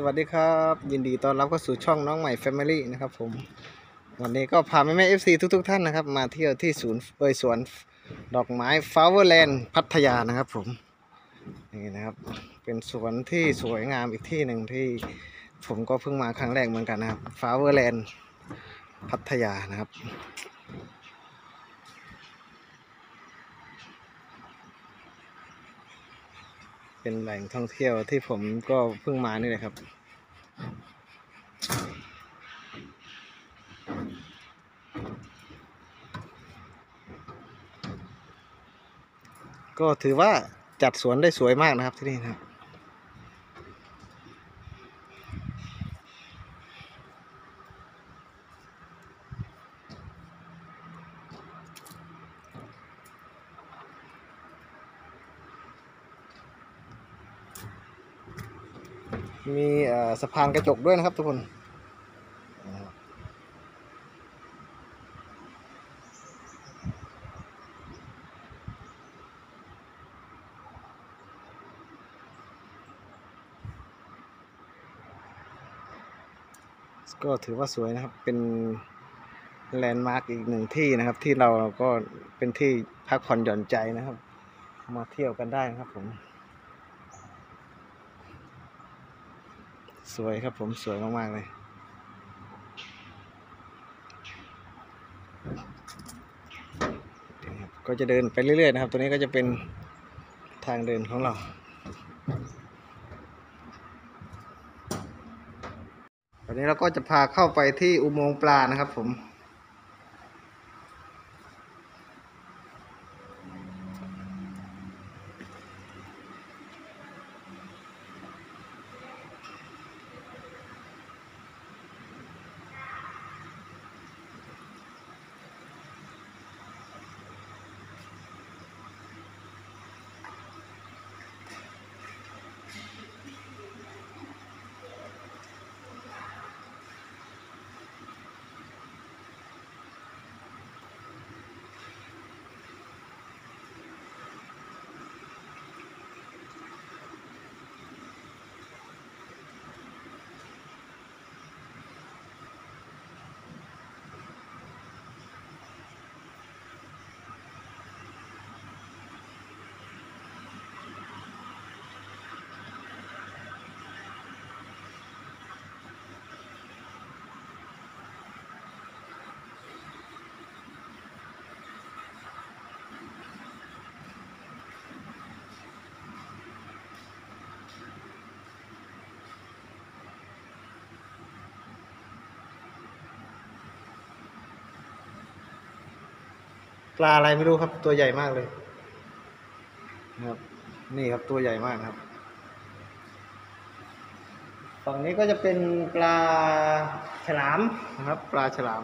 สวัสดีครับ ยินดีต้อนรับเข้าสู่ช่องน้องใหม่ Family นะครับผม วันนี้ก็พาแม่แม่ FC ทุกๆท่านนะครับ มาเที่ยวที่ศูนย์เอยสวนดอกไม้ Flowerland พัทยานะครับผมนี่นะครับ เป็นสวนที่สวยงามอีกที่หนึ่งที่ผมก็เพิ่งมาครั้งแรกเหมือนกันนะครับ Flowerland พัทยานะครับ เป็นแหล่งท่องเที่ยวที่ผมก็เพิ่งมานี่แหละครับ ก็ถือว่าจัดสวนได้สวยมากนะครับที่นี่ครับ มีสะพานกระจกด้วยนะครับทุกคนก็ถือว่าสวยนะครับ เป็นแลนด์มาร์กอีกหนึ่งที่นะครับ ที่เราก็เป็นที่พักผ่อนหย่อนใจนะครับ มาเที่ยวกันได้นะครับผม สวยครับผมสวยมากๆเลยนี่ครับก็จะเดินไปเรื่อยๆนะครับ ตัวนี้ก็จะเป็นทางเดินของเราวันนี้เราก็จะพาเข้าไปที่อุโมงค์ปลานะครับผม ปลาอะไรไม่รู้ครับ ตัวใหญ่มากเลยนะครับ นี่ครับตัวใหญ่มากครับ ฝั่งนี้ก็จะเป็นปลาฉลามนะครับ ปลาฉลาม